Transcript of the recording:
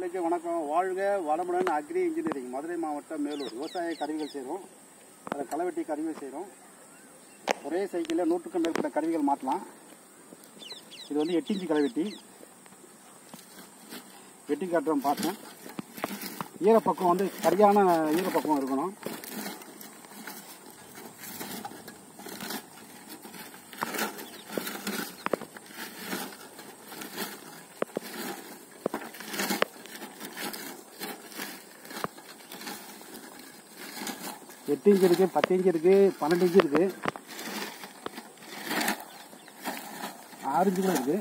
விவசாயிகளுக்கு வணக்கம். வாழ்க வளமுடன் அக்ரி இன்ஜினியரிங். மதுரை மாவட்டம் மேலூர். விவசாய கருவிகள் செய்கிறோம் அதில் களைவெட்டி கருவிகள் செய்கிறோம் ஒரே சைக்கிளில் நூற்றுக்கும் மேற்பட்ட கருவிகள் மாற்றலாம். இது வந்து எட்டு இன்ச்சு களைவெட்டி. வெட்டி காட்டுறோம் பார்த்தேன். ஈரப்பக்கம் வந்து சரியான ஈரப்பக்கம் இருக்கணும். எட்டு இன்ச்சு இருக்கு பத்து இன்ச்சு இருக்கு பன்னெண்டு இன்ச்சு இருக்கு. ஆறு இன்ச்சு கூட இருக்கு.